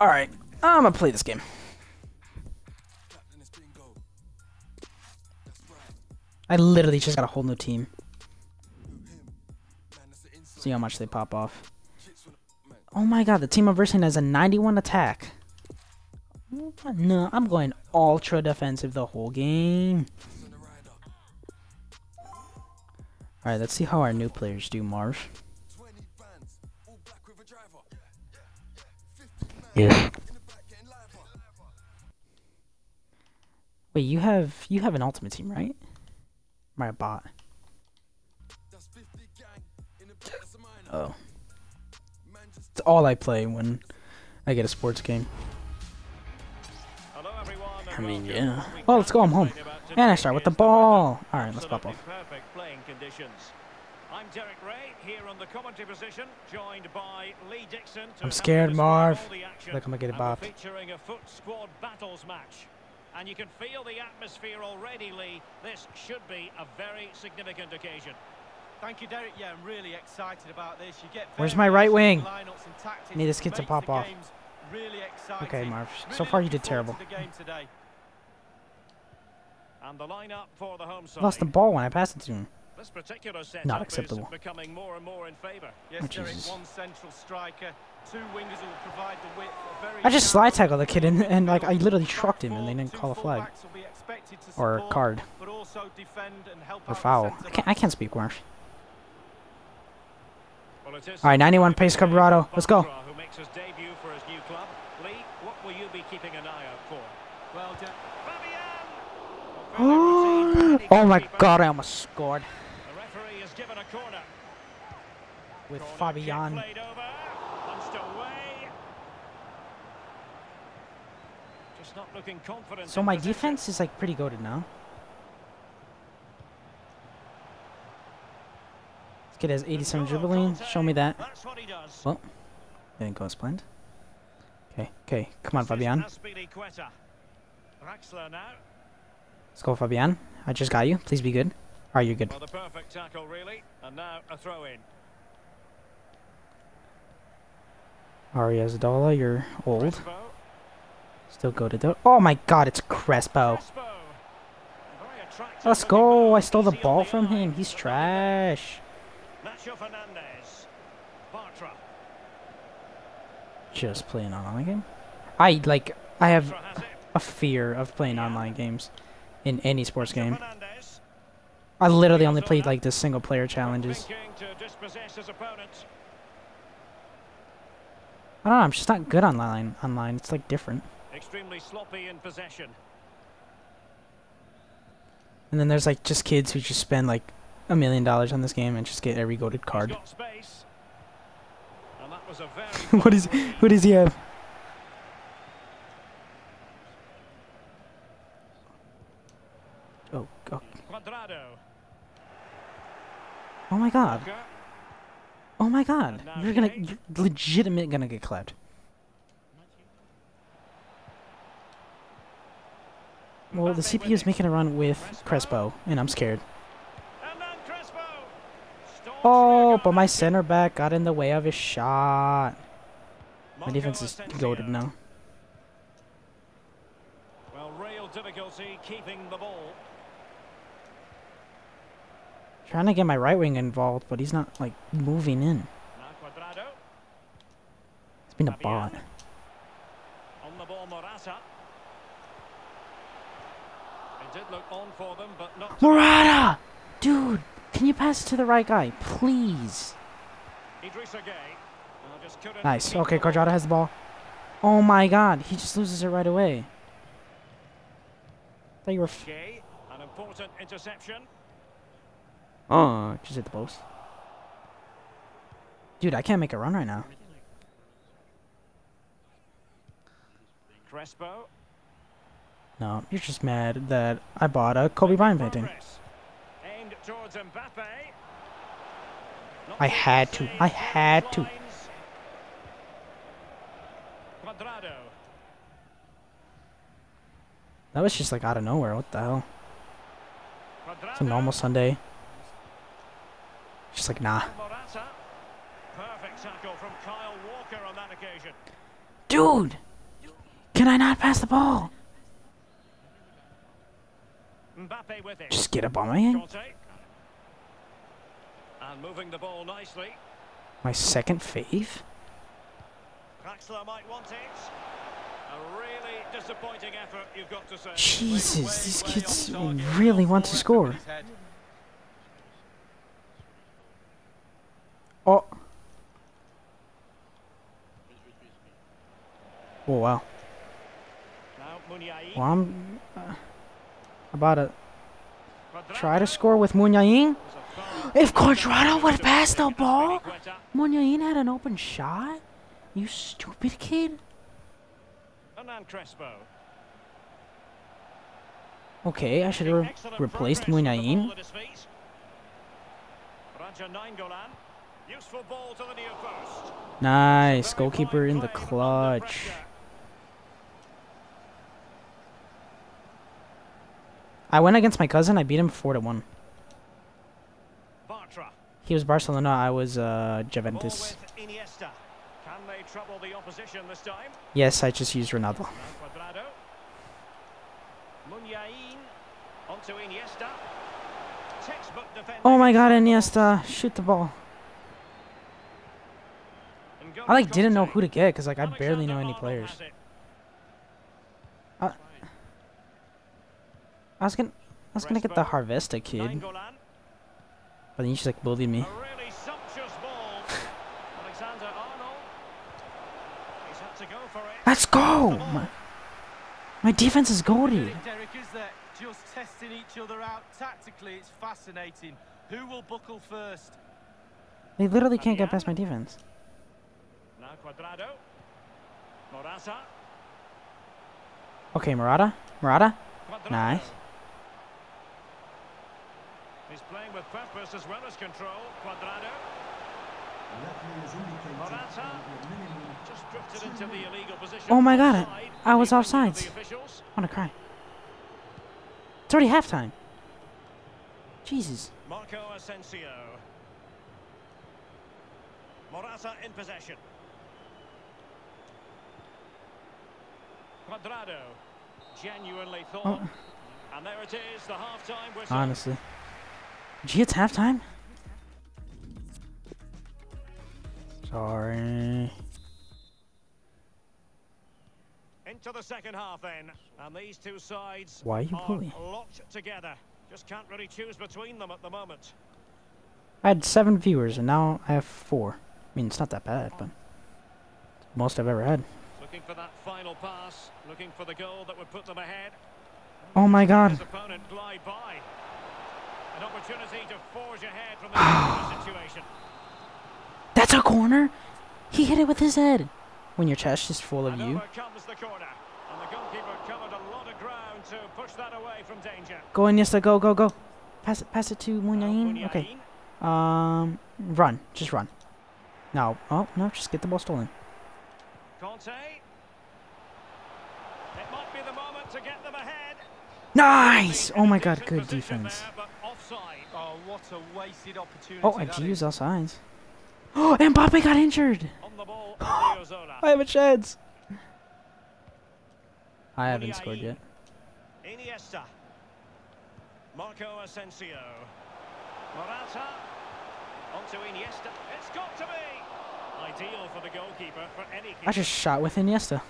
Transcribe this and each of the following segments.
Alright, I'm gonna play this game. I literally just got a whole new team. See how much they pop off. Oh my god, the team I'm versing has a 91 attack. No, I'm going ultra defensive the whole game. Alright, let's see how our new players do, Marv. Yes. Wait, you have you have an ultimate team, right? My bot. Oh. It's all I play when I get a sports game. I mean, yeah. Well, let's go. I'm home. And I start with the ball. All right, let's pop off. Perfect playing conditions. I'm Derek Ray here on the commentary position, joined by Lee Dixon. I'm scared, Marv. Look, I'm gonna get a bop. Featuring a foot squad battles match. And you can feel the atmosphere already, Lee. This should be a very significant occasion. Thank you, Derek. Yeah, I'm really excited about this. You get Where's my right wing? Need this kid to pop off. Really okay, Marv. So far you did terrible. And the lineup for the home side. Lost the ball when I passed it to him. This particular Not acceptable. becoming more and more in favor. Yes, oh, Jesus. one central striker, two wingers will provide the width. I just slide tackled the kid and, and like I literally trucked him and they didn't call a flag or a card or foul. I can't I can't speak Marv. Well, it is All right, 91 pace Cuadrado. Let's go. Who makes his debut for his new club. Lee, what will you be keeping an eye out for? Well, De Fabian! oh my god, I almost scored The referee has given a corner. with Corner kick Fabian. played over, punched away. Just not looking Fabian. So my defense is like pretty goaded now. This kid has 87 dribbling. Show me that. That's what he does. Well, didn't go as planned. Okay, okay. Come on, Fabian. Azpilicueta. Draxler now. Let's go, Fabian. I just got you. Please be good. Alright, you're good. Well, the perfect tackle, really. And now a throw in. Ari Azadola, you're old. Crespo. Still goaded though. Oh my god, it's Crespo. Crespo. Let's go. I stole the ball from him. He's trash. Nacho Fernandez. Bartra. Just playing an online game. I like. I have Bartra has it. a fear of playing online games in any sports game. I literally only played like the single player challenges. Thinking to dispossess his opponent. I don't know. I'm just not good online. Online, it's like different. Extremely sloppy in possession. And then there's like just kids who just spend like a million dollars on this game and just get every goaded card. got space. And that was a very what is? Who does he have? Oh, oh, oh my God! Oh my God! You're gonna, you're legitimate gonna get clapped. Well, the CPU is making a run with Crespo, and I'm scared. And then Crespo. Staunch Oh, but my center back got in the way of his shot. My defense is goaded now. Well, real difficulty keeping the ball. Trying to get my right wing involved, but he's not like moving in. It's been a bot. On the ball, Morata. It did look on for them, but not. Murata! Dude, can you pass it to the right guy, please? Idrissa Gueye. Well, just couldn't Nice. Okay, the has the ball. Oh my god, he just loses it right away. Thought you were. An important interception. Oh, just hit the post. Dude, I can't make a run right now. Crespo. No, you're just mad that I bought a Kobe Bryant painting. Aimed towards Mbappe. I had to. I had to. That was just like out of nowhere. What the hell? It's a normal Sunday. Just like, nah. Perfect tackle from Kyle Walker on that occasion. Dude! Can I not pass the ball? Mbappe with it. Just get up on my end. And moving the ball nicely. My second fave? Draxler might want it. A really disappointing effort, you've got to say. Jesus, these kids really want to score. Oh. Oh, wow. Well, I'm uh, about to try to score with Muniain. If Cuadrado would pass the ball. Muniain had an open shot. You stupid kid. Okay, I should have Excellent replaced Muniain. Ball at his feet. Raja Nainggolan. Useful ball to the near post. Nice, goalkeeper in the clutch. I went against my cousin. I beat him four to one. Bartra. He was Barcelona. I was uh, Juventus. Can they trouble the opposition this time? Yes, I just used Ronaldo. Now Cuadrado. Muniain. Onto Iniesta. Textbook defending. Oh my God, Iniesta, shoot the ball. I like didn't know who to get because like I barely know any players. it. I was gonna, I was gonna get the. Harvesta kid, but then you just like bullied me. A really sumptuous ball. Alexander Arnold. He's had to go for it. Let's go. My, my defense is. Derek, is that just testing each other out tactically? It's fascinating. Who will buckle first? They literally can't get past my defense. Now Cuadrado. Morata. Okay, Murata, Cuadrado. nice. He's playing with purpose as well as control. Cuadrado. Morata. Just drifted into the illegal position. Oh my God, I- Offside. I was The opinion of offsides. the officials. I wanna cry. It's already halftime. Jesus. Marco Asensio. Morata in possession. Cuadrado. Genuinely thought. Oh, And there it is, the half-time whistle. honestly. Gee, it's halftime. Sorry. Into the second half then. And these two sides Why are, you are locked together. Just can't really choose between them at the moment. I had seven viewers and now I have four. I mean, it's not that bad, but most I've ever had. Looking for that final pass, looking for the goal that would put them ahead. Oh my His God. opponent glide by. An opportunity to forge ahead from the situation. That's a corner. He hit it with his head. When your chest is full of And you. comes the corner. And the goalkeeper covered a lot of ground to push that away from danger. Go Iniesta, go, go, go. Pass it, pass it to Muniain. Okay. Um, run, just run. No, oh no, just get the ball stolen. Conte. It might be the moment to get them ahead. Nice. Oh my God, good defense. there, but offside. Oh, what a wasted opportunity. Oh, I that do use all signs. Oh, Mbappe got injured. Ball, I have a chance. I haven't scored yet. Iniesta. Marco Asensio. Morata. Onto Iniesta. It's got to be. I just shot with Iniesta.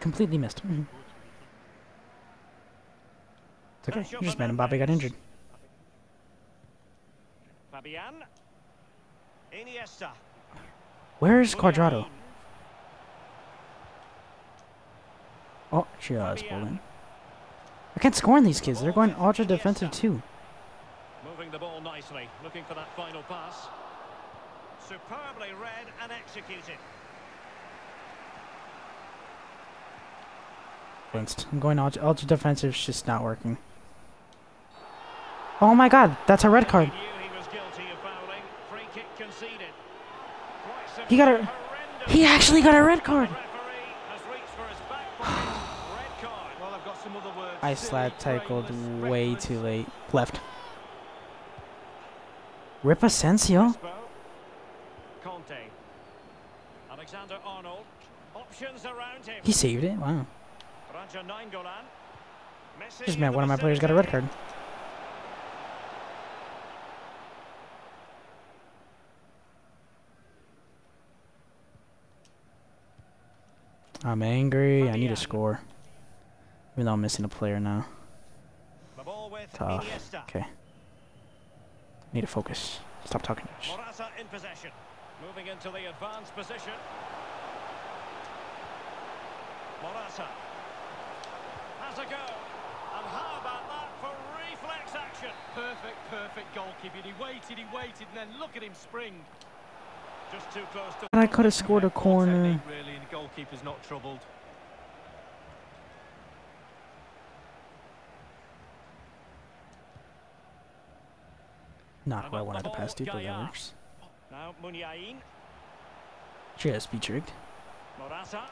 Completely missed. Mhm. It's okay. You just made Mbappe got injured. Fabian. Iniesta. Where's Cuadrado? Muniain. Oh, just pulled in. I can't score on these kids. They're going ultra defensive too. Moving the ball nicely, looking for that final pass. Superbly read and executed. I'm going ultra, ultra defensive. It's just not working. Oh my god, that's a red card. He knew he was guilty of fouling. Free kick conceded. Quite He got a- He actually got a red card. The referee has reached for his back pocket. Red card. Well, I've got some other words. I Silly, slap tackled way too late. Left. Rip Asensio? Crespo. Conte. Alexander Arnold. Options around him. He saved it. Wow. Just meant one of my players got a red card. I'm angry. I need a score. Even though I'm missing a player now. The ball with Tough. Okay. Need to focus. Stop talking. Morata in possession. Moving into the advanced position. Morata. Has a go. And how about that for reflex action? Perfect, perfect goalkeeping. He waited, he waited, and then look at him spring. Just too close to And I could have scored a corner. really, and the goalkeeper's not troubled. Not who I wanted to pass to, but that Gaia. works. Now Muniain. Just be tricked. Morata.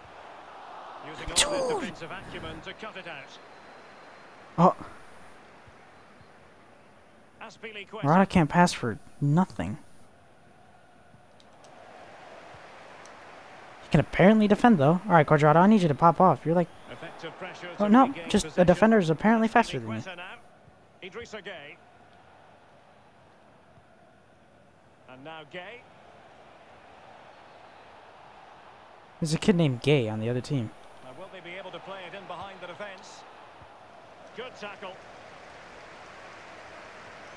Using all his Dude. defensive acumen to cut it out. Oh. Murata can't pass for nothing. He can apparently defend though. Alright, Cuadrado, I need you to pop off. You're like, oh no, just a defender is apparently faster than me. Azpilicueta now. Idrissa Gueye. And now Gueye. There's a kid named Gay on the other team. Be able to play it in behind the defence? Good tackle.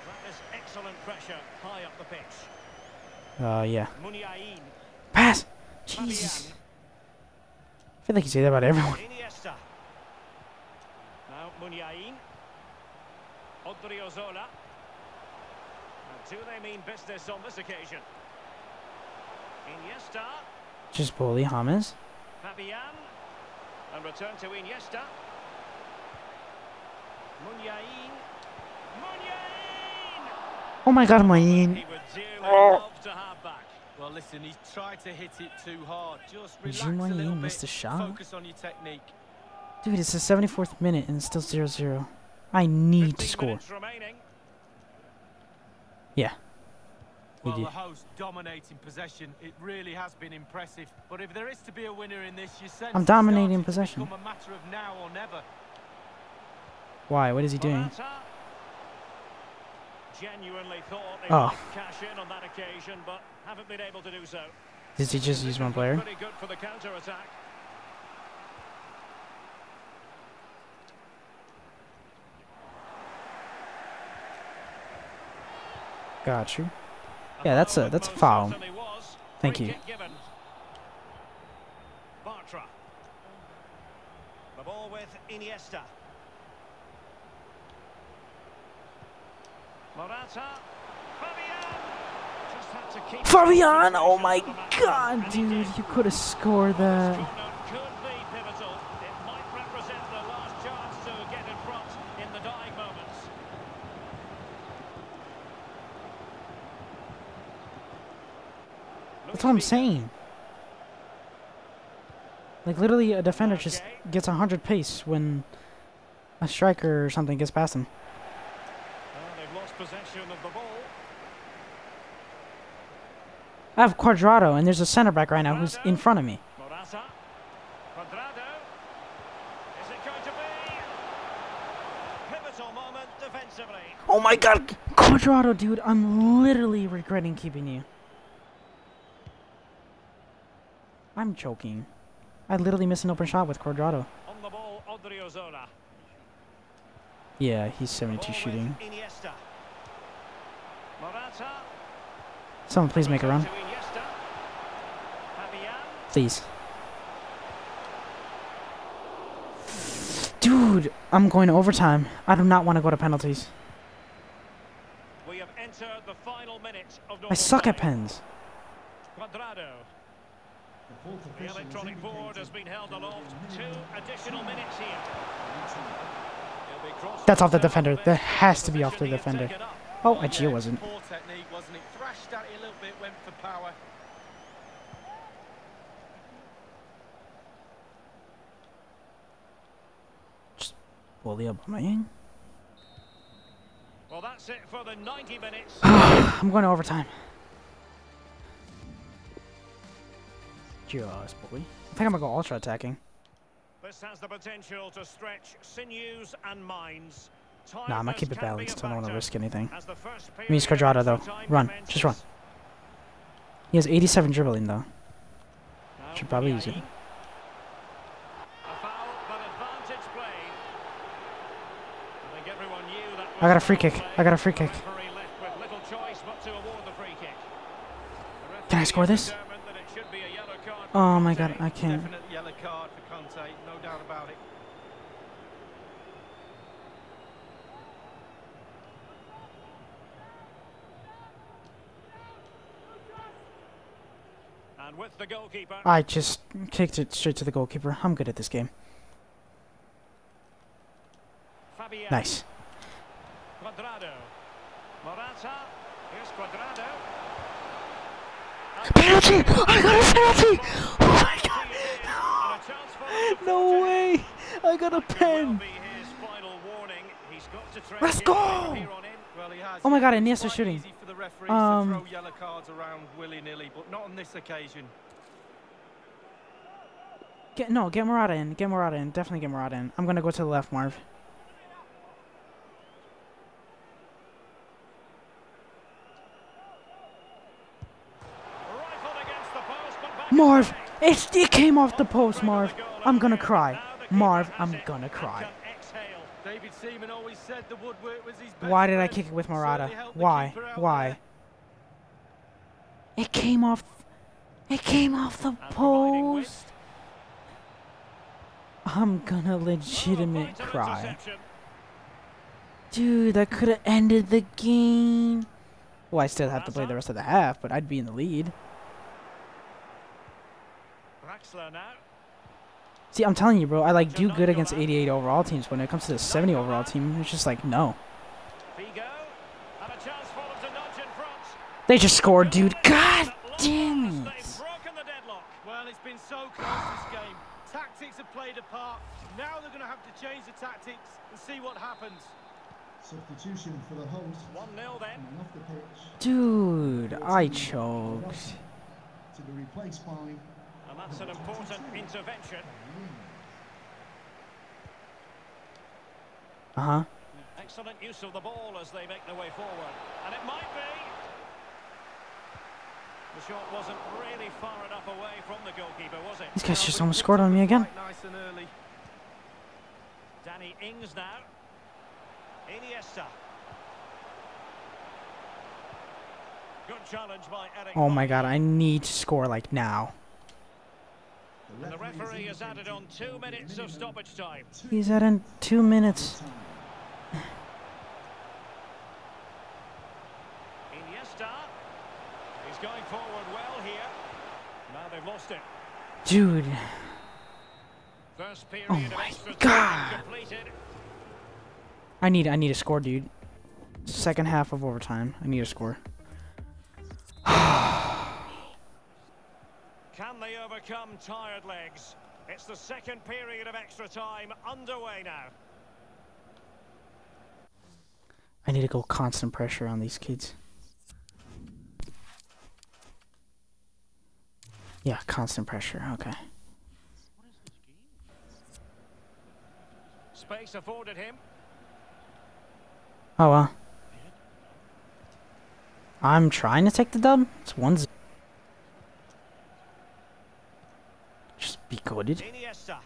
That is excellent pressure high up the pitch. Uh, yeah. Muniain. Pass! Jesus. I feel like you say that about everyone. Iniesta. Now Muniain. Odriozola. And do they mean business on this occasion? Iniesta. Just bully James. Fabian. And return to Iniesta. Muniain. Muniain! Oh my god, Mayin. He would dearly Oh. love to have back. Well, listen, he's tried to hit it too hard. Just relax you a little bit. missed a shot? Focus on your technique. Dude, it's the 74th minute and it's still 0 0. I need to score. remaining. Yeah. Well, the host dominating possession. It really has been impressive. But if there is to be a winner in this, you sense I'm dominating possession. a matter of now or never. Why? What is he doing? Genuinely thought they Oh. might cash in on that occasion, but haven't been able to do so. Did he just use one player? Pretty good for the counter attack. Got you. Yeah, that's a- that's a foul. Thank you. Bartra. The ball with Iniesta. Morata. Fabian. Just had to keep Fabian! Oh my god, dude. You could have scored that. corner could be pivotal. It might represent the last chance to get in front in the dying moments. That's what I'm saying. Like, literally, a defender just gets 100 pace when a striker or something gets past him. Well, they've lost possession of the ball. I have Cuadrado, and there's a center back right now who's in front of me. Morata. Cuadrado. Is it going to be? Pivotal moment defensively. Oh my god, Cuadrado, dude, I'm literally regretting keeping you. I'm choking. I literally missed an open shot with Cuadrado. On the ball. Yeah, he's 72 shooting. Morata. Someone please make a run. To Iniesta. Fabian. Please. Dude, I'm going to overtime. I do not want to go to penalties. We have entered the final minute of I suck at pens. Cuadrado. The electronic board has been held aloft. Two additional minutes here. He'll be crossed That's off the defender. the That has to be off the Position he had defender. Oh, Yeah, Achia wasn't. Poor technique, wasn't it? Thrashed at it a little bit, went for power. Up man. Well, that's it for the 90 minutes. I'm going to overtime. Just, boy. I think I'm gonna go ultra attacking. This has the potential to stretch sinews and minds. Nah, I'm gonna keep it Tiredness can be balanced. I don't want to risk anything. first I he's period though. Run. commences. Just run. He has 87 dribbling, though. Should probably use it. Mudiay. A foul, but advantage played. I think everyone knew that I got a free kick. I got a free kick. Referee left with little choice but to award the free kick. The Can I score this? determined that it should be a yellow card for Oh my god, I can't. Definite yellow card for Conte, no doubt about it. And with the goalkeeper, I just kicked it straight to the goalkeeper. I'm good at this game. Nice. Cuadrado. Morata. Here's Cuadrado. Penalty! I got a penalty! Oh my god! To No way! I got a pen! to Let's go! Oh my. God, Iniesta shooting. Um, to. Get no, get Murata in. Get Murata in. Definitely get Murata in. I'm gonna go to the left, Marv. Rifled against the post, but back Marv! It's, it came off the post, Marv. I'm gonna cry. Marv, I'm gonna cry. Why did I kick it with Murata? Why? Why? It came off. It came off the post. I'm gonna legitimate cry. Dude, that could have ended the game. Well, I still have to play the rest of the half, but I'd be in the lead. Draxler now. See, I'm telling you, bro, I like do good against 88 overall teams. When it comes to the 70 overall team, it's just like no. Figo. And a chance for them to nudge in front. They just scored, dude. God damn it. They've broken the deadlock. Well, it's been so close this game. Tactics have played a part. Now they're going to have to change the tactics and see what happens. Substitution for the host. 1-0 then. Off the pitch Dude, I choked. to be replaced by And that's an important intervention. Uh huh. Excellent use of the ball as they make their way forward. And it might be. The shot wasn't really far enough away from the goalkeeper, was it? These guys just almost scored on me again. Nice and early. Danny Ings now. Iniesta. Good challenge by Eric. Oh my god, I need to score like now. The referee has added on two minutes of stoppage time. He's in two minutes. Iniesta. He's going forward well here. Now they've lost it. Dude, First period Oh my God. completed. I need I need to score, dude. Second half of overtime. I need a score. Overcome tired legs? It's the second period of extra time underway now. I need to go constant pressure on these kids. Yeah, constant pressure. Okay. Space afforded him. Oh well. I'm trying to take the dub. It's one. z- Just. Iniesta.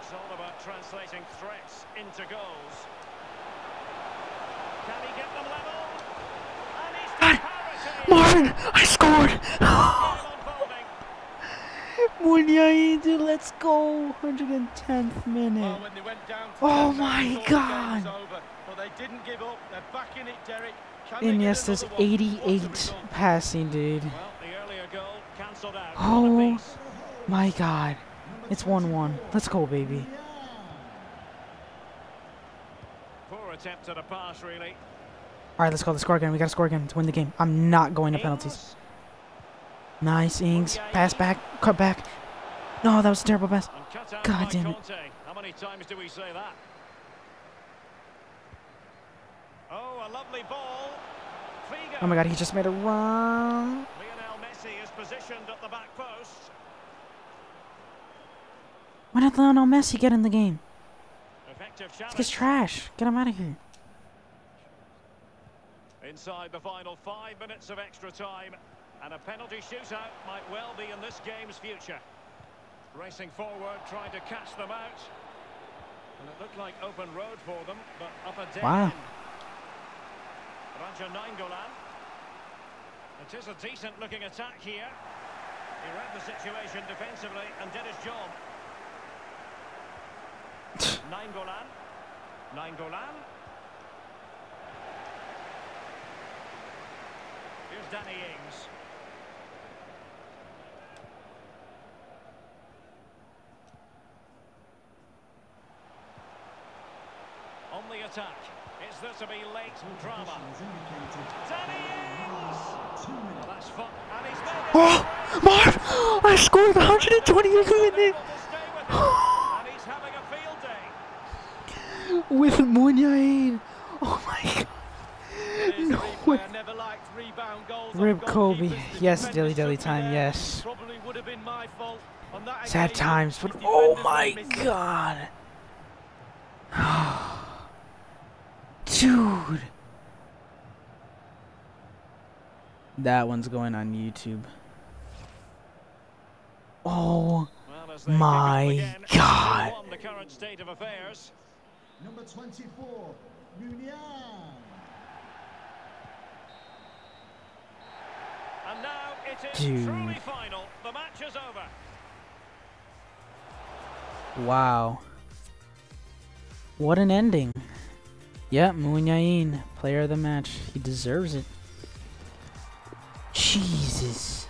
It's all about translating threats into goals. Can he get them level? And he's God. Marvin, I scored. Game unfolding. Muniain, dude, let's go. 110th minute. Well, when they went down to Oh 10 my they thought the game was God. over, But they didn't give up. They're back in it, Derek. Can they get Iniesta's another one? What a 88 passing, dude. Well, the goal cancelled out. Oh. My God. It's 1-1. Let's go, baby. Poor attempt at a pass, really. All right, let's go. Let's score again. We got to score again to win the game. I'm not going to penalties. Nice, Ings. Pass back. Cut back. No, that was a terrible pass. And cut out God damn it. How many times do we say that? Oh, a lovely ball. Oh my god, he just made a run. Positioned at the back post. When did Lionel Messi get in the game? Effective This guy's trash. Get him out of here. Inside the final five minutes of extra time. And a penalty shootout might well be in this game's future. Racing forward, trying to catch them out. And it looked like open road for them, but up a dead Wow. end. Raja Nainggolan. It is a decent looking attack here. He read the situation defensively and did his job. Nainggolan. Nainggolan. Here's Danny Ings. On the attack. Is there to be late drama? Position is indicated. Danny Ings! Oh, Mark! I scored 120 Able with Muniain. Oh my god. No way. On Kobe. Yes, dilly dilly time, yes. Sad times, but oh my god. Dude. That one's going on YouTube. Oh, Well, as they kick My off again, it's God. the current state of affairs. Number 24, Muniain. And now it is Dude. truly final. The match is over. wow. What an ending. Yeah, Muniain, player of the match. He deserves it. Jesus.